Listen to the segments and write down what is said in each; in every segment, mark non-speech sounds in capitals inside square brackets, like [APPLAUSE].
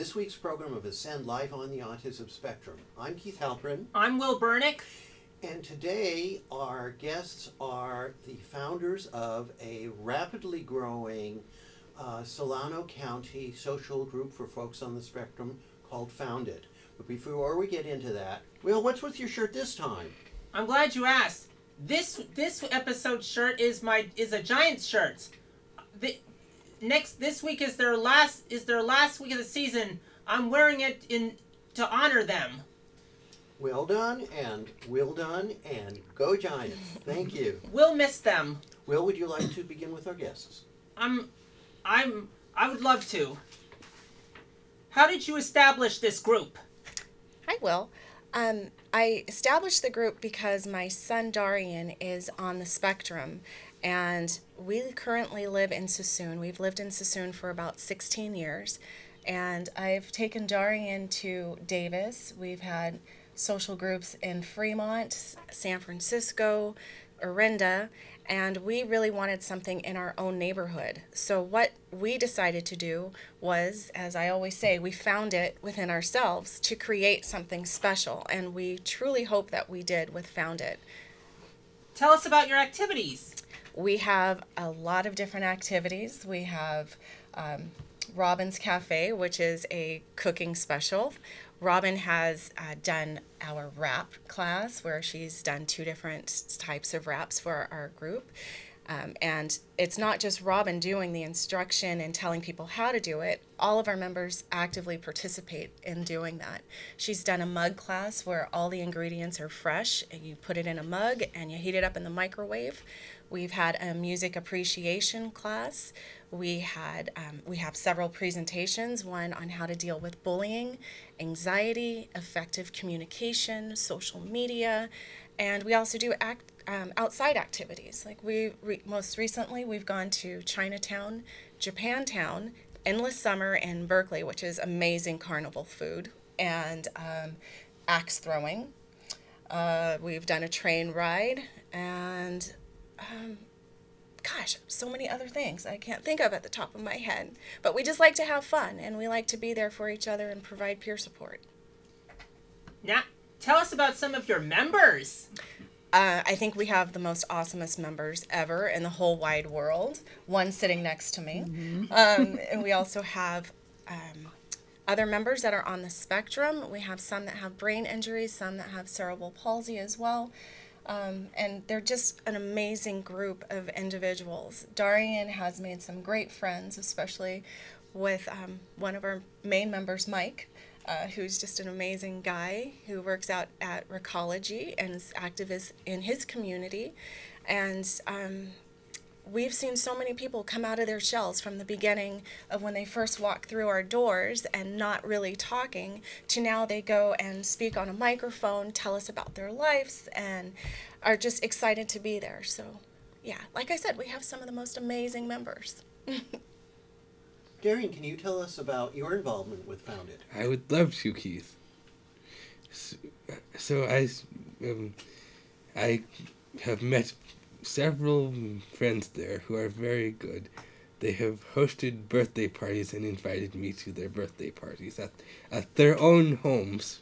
this week's program of AASCEND Life on the Autism Spectrum. I'm Keith Halperin. I'm Will Burnick. and today our guests are the founders of a rapidly growing uh, Solano County social group for folks on the spectrum called Found It. But before we get into that, Will, what's with your shirt this time? I'm glad you asked. This this episode shirt is my is a Giants shirt. The, next this week is their last is their last week of the season. I'm wearing it in to honor them. Well done, and well done, and go Giants. Thank you. [LAUGHS] We'll miss them. Will, would you like to begin with our guests? I'm I'm I would love to. How did you establish this group? Hi, Will. Um, I established the group because my son Darien is on the spectrum, and we currently live in Suisun. We've lived in Suisun for about 16 years, and I've taken Darien to Davis. We've had social groups in Fremont, San Francisco, Orinda, and we really wanted something in our own neighborhood. So, what we decided to do was, as I always say, we found it within ourselves to create something special, and we truly hope that we did with Found It. Tell us about your activities. We have a lot of different activities. We have um, Robyn's Cafe, which is a cooking special. Robyn has uh, done our wrap class where she's done two different types of wraps for our group. Um, and it's not just Robyn doing the instruction and telling people how to do it. All of our members actively participate in doing that. She's done a mug class where all the ingredients are fresh and you put it in a mug and you heat it up in the microwave. We've had a music appreciation class. We had um, we have several presentations. One on how to deal with bullying, anxiety, effective communication, social media, and we also do act, um, outside activities. Like we re- most recently, we've gone to Chinatown, Japantown, Endless Summer in Berkeley, which is amazing carnival food, and um, axe throwing. Uh, we've done a train ride, and um, gosh, so many other things I can't think of at the top of my head. But we just like to have fun, and we like to be there for each other and provide peer support. Now, tell us about some of your members. Uh, I think we have the most awesomest members ever in the whole wide world. One sitting next to me. Um, and we also have um, other members that are on the spectrum. We have some that have brain injuries, some that have cerebral palsy as well. Um, and they're just an amazing group of individuals. Darien has made some great friends, especially with um, one of our main members, Mike uh, who's just an amazing guy who works out at Recology and is active in his community. And um, we've seen so many people come out of their shells from the beginning of when they first walk through our doors and not really talking to now they go and speak on a microphone, tell us about their lives, and are just excited to be there. So, yeah, like I said, we have some of the most amazing members. [LAUGHS] Darien, can you tell us about your involvement with Found It? I would love to, Keith. So, so I, um, I have met several friends there who are very good. They have hosted birthday parties and invited me to their birthday parties at, at their own homes.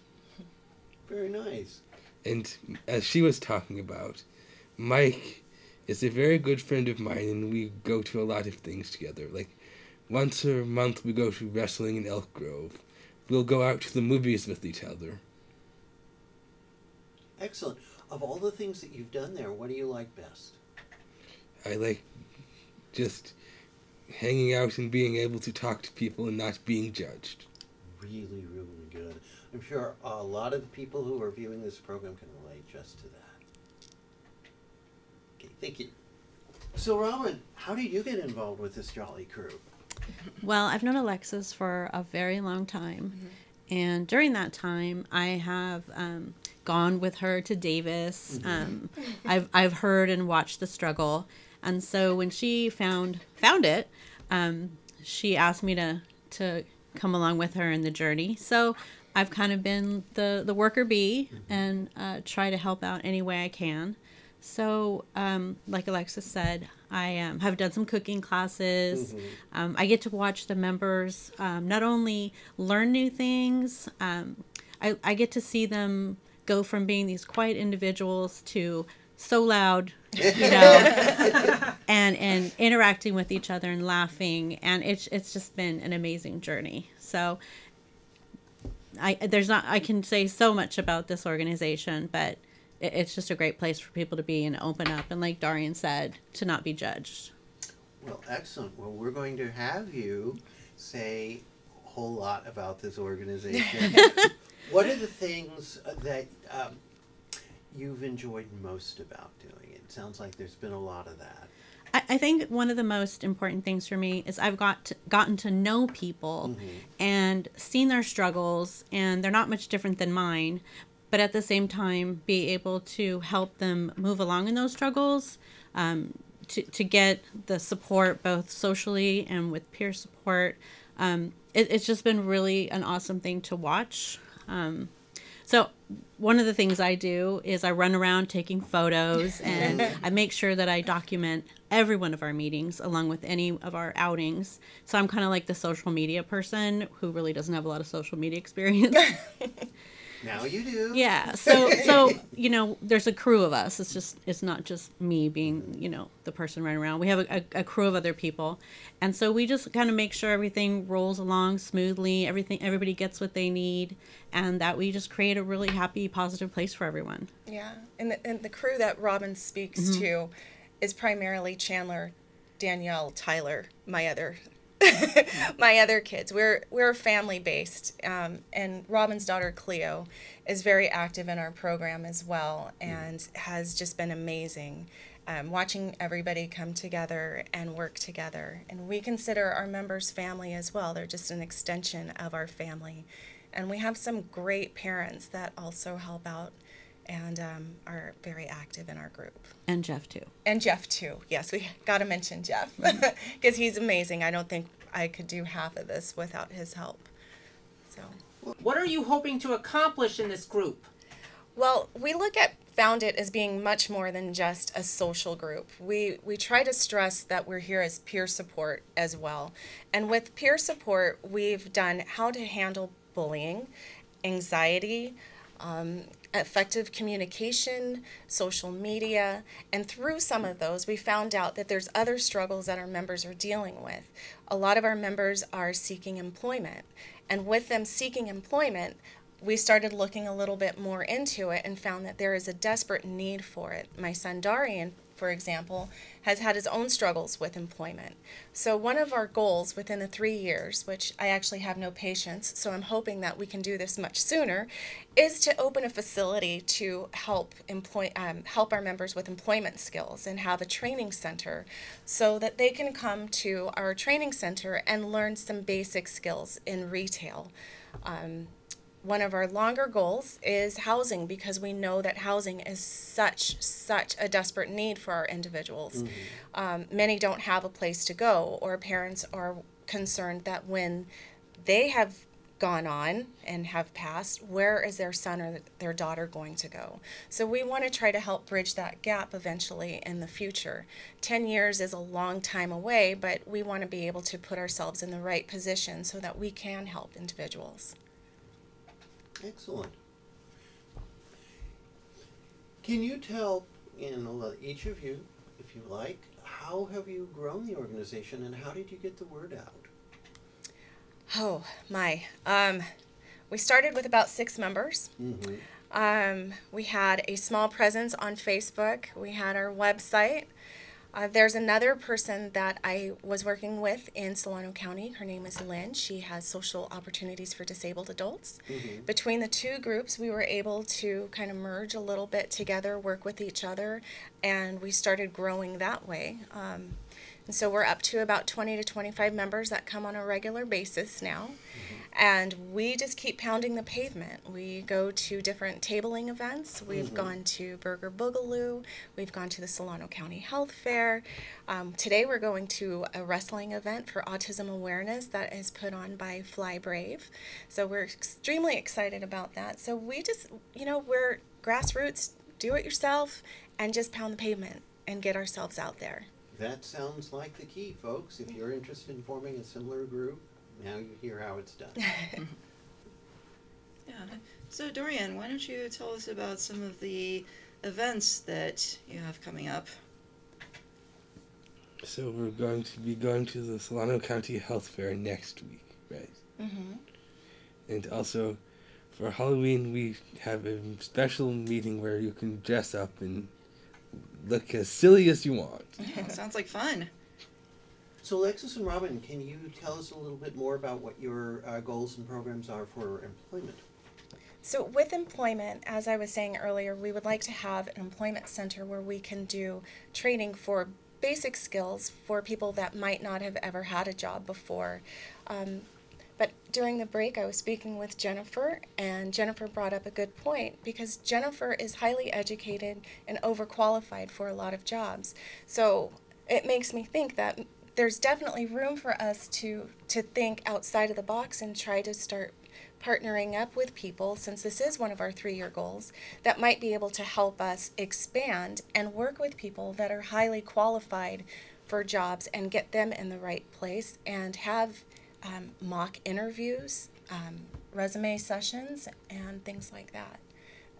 Very nice. And as she was talking about, Mike is a very good friend of mine, and we go to a lot of things together. Like once a month, we go to wrestling in Elk Grove. We'll go out to the movies with each other. Excellent. Of all the things that you've done there, what do you like best? I like just hanging out and being able to talk to people and not being judged. Really, really good. I'm sure a lot of the people who are viewing this program can relate just to that. Okay, thank you. So, Robyn, how did you get involved with this jolly crew? Well, I've known Alexis for a very long time. And during that time, I have um, gone with her to Davis. Um, I've, I've heard and watched the struggle. And so when she found found it, um, she asked me to, to come along with her in the journey. So I've kind of been the, the worker bee and uh, try to help out any way I can. So, um, like Alexis said, I um, have done some cooking classes. Um, I get to watch the members um, not only learn new things, um, I, I get to see them go from being these quiet individuals to so loud, you know, [LAUGHS] and and interacting with each other and laughing, and it's it's just been an amazing journey. So, I there's not I can say so much about this organization, but it's just a great place for people to be and open up, and like Darien said, to not be judged. Well, excellent. Well, we're going to have you say a whole lot about this organization. [LAUGHS] what are the things that um, you've enjoyed most about doing it? Sounds like there's been a lot of that. I, I think one of the most important things for me is I've got to, gotten to know people and seen their struggles, and they're not much different than mine, but at the same time, be able to help them move along in those struggles, um, to, to get the support both socially and with peer support. Um, it, it's just been really an awesome thing to watch. Um, so one of the things I do is I run around taking photos [LAUGHS] and I make sure that I document every one of our meetings along with any of our outings. So I'm kind of like the social media person who really doesn't have a lot of social media experience. [LAUGHS] Now you do. yeah. So so [LAUGHS] you know, there's a crew of us. It's just it's not just me being you know the person running around. We have a, a, a crew of other people, and so we just kind of make sure everything rolls along smoothly. Everything everybody gets what they need, and that we just create a really happy, positive place for everyone. Yeah, and the, and the crew that Robyn speaks mm-hmm. to is primarily Chandler, Danielle, Tyler, my other, [LAUGHS] my other kids. We're we're family based, um, and Robyn's daughter Cleo is very active in our program as well, and has just been amazing. Um, watching everybody come together and work together, and we consider our members family as well. They're just an extension of our family, and we have some great parents that also help out and um, are very active in our group. And Jeff too. And Jeff too. Yes, we [LAUGHS] got to mention Jeff [LAUGHS] because he's amazing. I don't think I could do half of this without his help. So, What are you hoping to accomplish in this group? well, we look at Found It as being much more than just a social group. We we try to stress that we're here as peer support as well. And with peer support, we've done how to handle bullying, anxiety, um, effective communication, social media, and through some of those, we found out that there's other struggles that our members are dealing with. A lot of our members are seeking employment, and with them seeking employment, we started looking a little bit more into it and found that there is a desperate need for it. My son Darien, for example, has had his own struggles with employment. So, one of our goals within the three years, which I actually have no patience, so I'm hoping that we can do this much sooner, is to open a facility to help employ um, help our members with employment skills and have a training center, so that they can come to our training center and learn some basic skills in retail. Um, one of our longer goals is housing because we know that housing is such such a desperate need for our individuals. Um, many don't have a place to go or parents are concerned that when they have gone on and have passed where is their son or their daughter going to go? So we want to try to help bridge that gap eventually in the future. 10 years is a long time away but we want to be able to put ourselves in the right position so that we can help individuals Excellent. Can you tell, you know, each of you, if you like, how have you grown the organization and how did you get the word out? Oh my. Um, we started with about six members. Mm-hmm. Um, we had a small presence on Facebook. We had our website. Uh, there's another person that I was working with in Solano County. Her name is Lynn. She has social opportunities for disabled adults. Between the two groups, we were able to kind of merge a little bit together, work with each other, and we started growing that way. Um, and so we're up to about 20 to 25 members that come on a regular basis now. And we just keep pounding the pavement. We go to different tabling events. We've gone to Burger Boogaloo. We've gone to the Solano County Health Fair. Um, today we're going to a wrestling event for autism awareness that is put on by Fly Brave. So we're extremely excited about that. So we just, you know, we're grassroots, do it yourself, and just pound the pavement and get ourselves out there. That sounds like the key, folks. If you're interested in forming a similar group, now you hear how it's done. [LAUGHS] Yeah. So Darien, why don't you tell us about some of the events that you have coming up? So we're going to be going to the Solano County Health Fair next week, right? Mm-hmm. And also, for Halloween, we have a special meeting where you can dress up and look as silly as you want. [LAUGHS] Sounds like fun. So, Alexis and Robyn, can you tell us a little bit more about what your uh, goals and programs are for employment? So, with employment, as I was saying earlier, we would like to have an employment center where we can do training for basic skills for people that might not have ever had a job before. Um, but during the break, I was speaking with Jennifer, and Jennifer brought up a good point because Jennifer is highly educated and overqualified for a lot of jobs. So, it makes me think that there's definitely room for us to to think outside of the box and try to start partnering up with people since this is one of our three-year goals that might be able to help us expand and work with people that are highly qualified for jobs and get them in the right place and have um, mock interviews um, resume sessions and things like that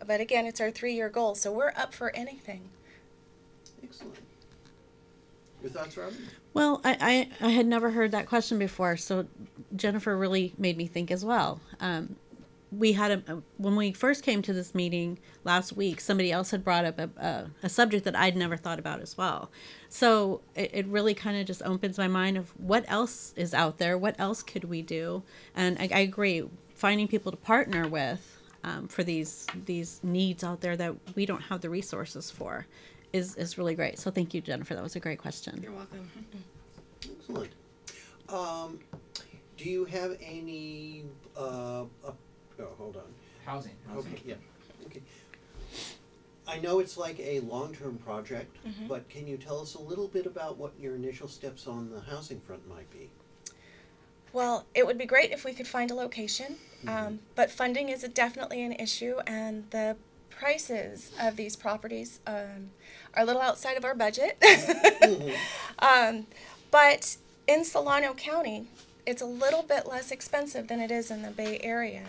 but again it's our three-year goal so we're up for anything Excellent. Your thoughts, Robyn? Well, I, I, I had never heard that question before, so Jennifer really made me think as well. Um, we had a, a when we first came to this meeting last week, somebody else had brought up a, a, a subject that I'd never thought about as well. So it, it really kind of just opens my mind of what else is out there, what else could we do, and I, I agree, finding people to partner with um, for these these needs out there that we don't have the resources for is is really great. So thank you, Jennifer. That was a great question. You're welcome. Excellent. Um, do you have any, uh, uh, oh, hold on. Housing. Okay, yeah, okay. I know it's like a long-term project, Mhm. but can you tell us a little bit about what your initial steps on the housing front might be? Well, it would be great if we could find a location, um, but funding is definitely an issue, and the prices of these properties um, are a little outside of our budget. [LAUGHS] um, but in Solano County, it's a little bit less expensive than it is in the Bay Area.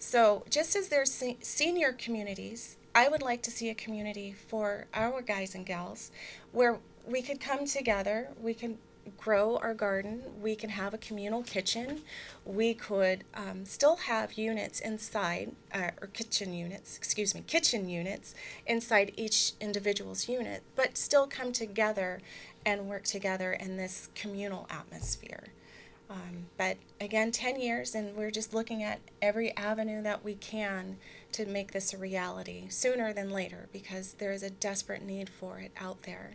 So, just as there's se- senior communities, I would like to see a community for our guys and gals where we could come together, we can grow our garden, we can have a communal kitchen, we could um, still have units inside, uh, or kitchen units, excuse me, kitchen units inside each individual's unit, but still come together and work together in this communal atmosphere. Um, but again, 10 years, and we're just looking at every avenue that we can to make this a reality sooner than later because there is a desperate need for it out there.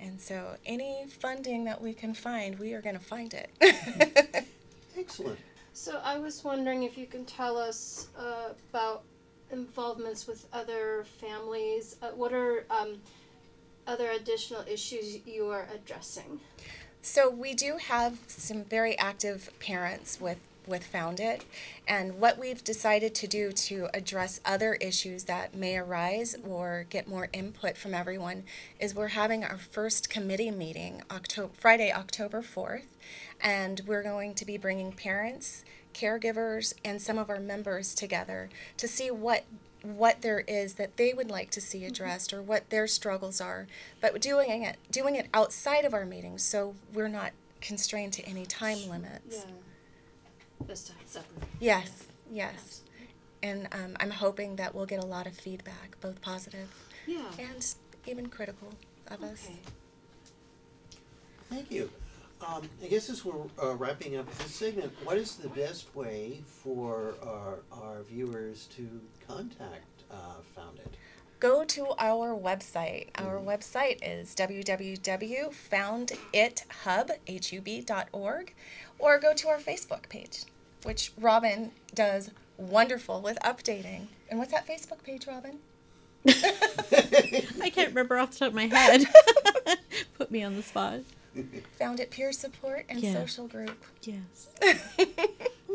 And so, any funding that we can find, we are going to find it. [LAUGHS] Excellent. So I was wondering if you can tell us uh, about involvements with other families. Uh, what are um, other additional issues you are addressing? So we do have some very active parents with with Found It, and what we've decided to do to address other issues that may arise or get more input from everyone is we're having our first committee meeting October Friday October fourth, and we're going to be bringing parents, caregivers, and some of our members together to see what what there is that they would like to see addressed or what their struggles are but doing it doing it outside of our meetings so we're not constrained to any time limits This time separate. yes yes and um, i'm hoping that we'll get a lot of feedback both positive Yeah. and even critical of us Okay. Thank you. Um, I guess as we're uh, wrapping up this segment, what is the best way for our, our viewers to contact uh, Found It? go to our website. Our website is www.foundithub.org or go to our Facebook page, which Robyn does wonderful with updating. And what's that Facebook page, Robyn? [LAUGHS] I can't remember off the top of my head. [LAUGHS] Put me on the spot. [LAUGHS] Found It Peer Support and Yeah. Social Group. Yes. [LAUGHS]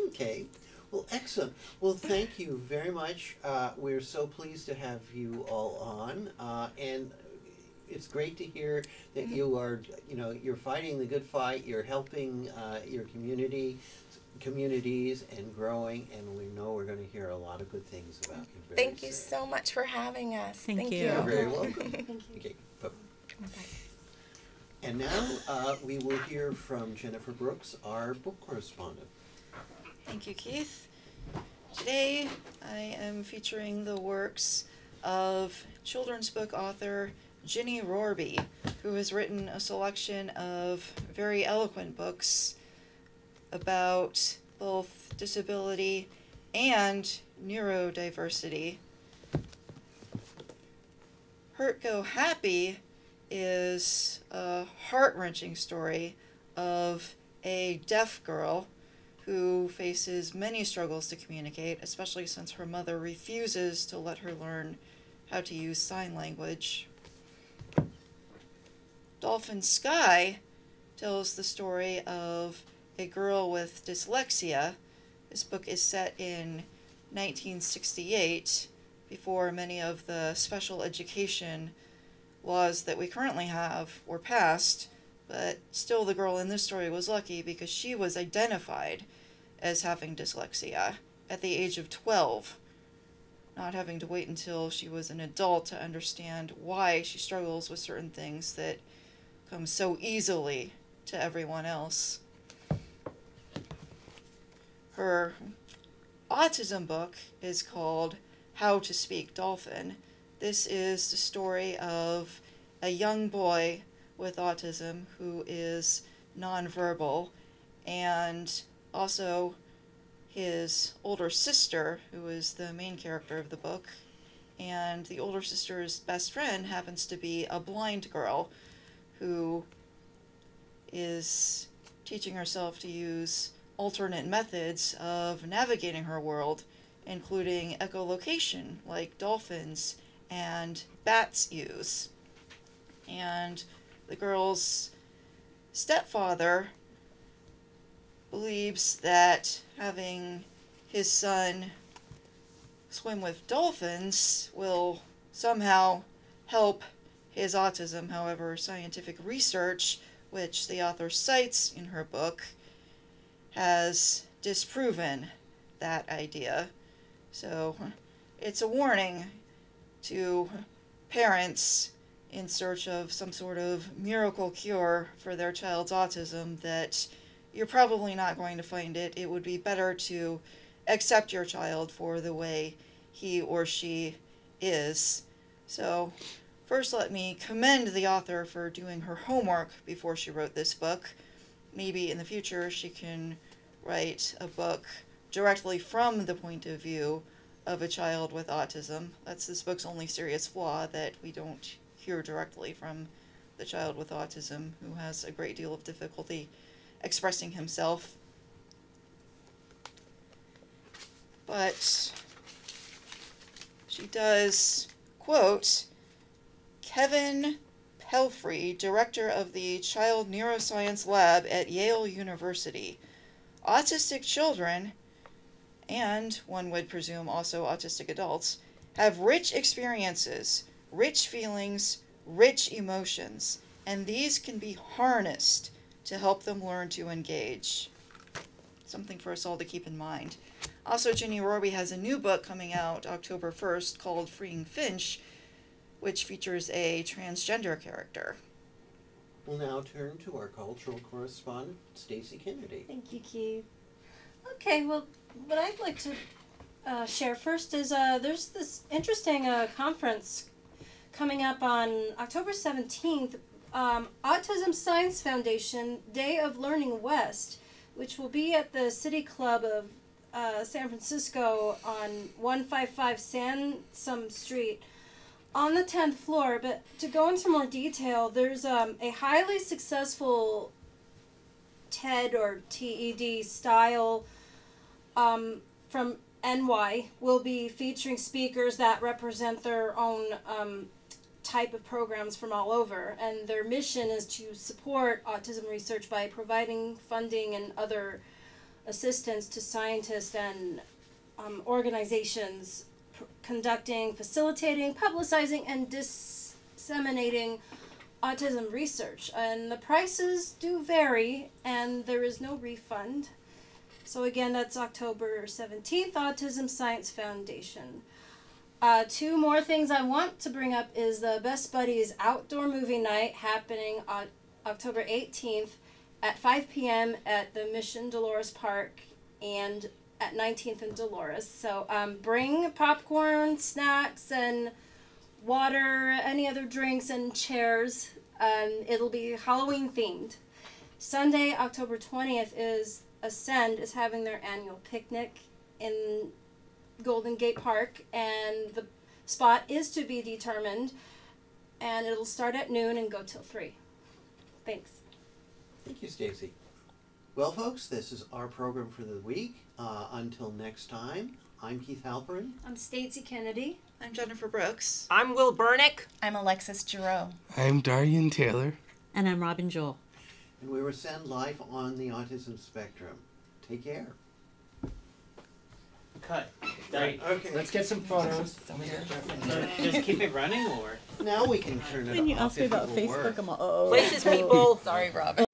Okay. Well, excellent. Well, thank you very much. Uh, we're so pleased to have you all on. Uh, and it's great to hear that you are, you know, you're fighting the good fight. You're helping uh, your community, communities, and growing. And we know we're going to hear a lot of good things about you. Very Thank you so much for having us. Thank you. You're very [LAUGHS] welcome. Thank you. Okay. bye- And now uh, we will hear from Jennifer Brooks, our book correspondent. Thank you, Keith. Today I am featuring the works of children's book author Ginny Rorby, who has written a selection of very eloquent books about both disability and neurodiversity. Hurt Go Happy is a heart wrenching story of a deaf girl who faces many struggles to communicate, especially since her mother refuses to let her learn how to use sign language. Dolphin Sky tells the story of a girl with dyslexia. This book is set in 1968, before many of the special education laws that we currently have were passed, but still the girl in this story was lucky because she was identified as having dyslexia at the age of 12, not having to wait until she was an adult to understand why she struggles with certain things that come so easily to everyone else. Her autism book is called How to Speak Dolphin. This is the story of a young boy with autism who is nonverbal and also his older sister, who is the main character of the book. And the older sister's best friend happens to be a blind girl who is teaching herself to use alternate methods of navigating her world, including echolocation, like dolphins and bats use. And the girl's stepfather believes that having his son swim with dolphins will somehow help his autism. However, scientific research, which the author cites in her book, has disproven that idea. So it's a warning to parents in search of some sort of miracle cure for their child's autism that you're probably not going to find it. It would be better to accept your child for the way he or she is. So, first, let me commend the author for doing her homework before she wrote this book. Maybe in the future she can write a book directly from the point of view of a child with autism. That's this book's only serious flaw that we don't hear directly from the child with autism who has a great deal of difficulty expressing himself. But she does quote Kevin Pelphrey, director of the Child Neuroscience Lab at Yale University. Autistic children, and one would presume also autistic adults, have rich experiences, rich feelings, rich emotions, and these can be harnessed to help them learn to engage. Something for us all to keep in mind. Also, Ginny Rorby has a new book coming out October 1st called Freeing Finch, which features a transgender character. We'll now turn to our cultural correspondent, Stacy Kennedy. Thank you, Keith. Okay, well, what I'd like to uh, share first is uh, there's this interesting uh, conference coming up on October 17th um, Autism Science Foundation Day of Learning West, which will be at the City Club of uh, San Francisco on 155 Sansome Street on the 10th floor. But to go into more detail, there's um, a highly successful TED or TED style um, from NY will be featuring speakers that represent their own um, type of programs from all over. And their mission is to support autism research by providing funding and other assistance to scientists and um, organizations conducting, facilitating, publicizing, and disseminating autism research, and the prices do vary, and there is no refund. So again, that's October seventeenth, Autism Science Foundation. Uh, two more things I want to bring up is the Best Buddies Outdoor Movie Night happening on October 18th at 5 p.m. at the Mission Dolores Park and at 19th and Dolores. So um, bring popcorn, snacks, and water, any other drinks, and chairs. Um, it'll be Halloween themed. Sunday, October 20th, is Ascend is having their annual picnic in Golden Gate Park, and the spot is to be determined. And it'll start at noon and go till three. Thanks. Thank you, Stacy. Well, folks, this is our program for the week. Uh, until next time, I'm Keith Halperin. I'm Stacey Kennedy. I'm Jennifer Brooks. I'm Will Burnick. I'm Alexis Jarreau. I'm Darien Taylor. And I'm Robyn Juul. And we will send life on the autism spectrum. Take care. Cut. Right, okay. Let's get some photos. [LAUGHS] Just keep it running or? Now we can turn it When you off asked me if it about will Facebook, work. I'm like, oh. Places people Sorry, Robyn.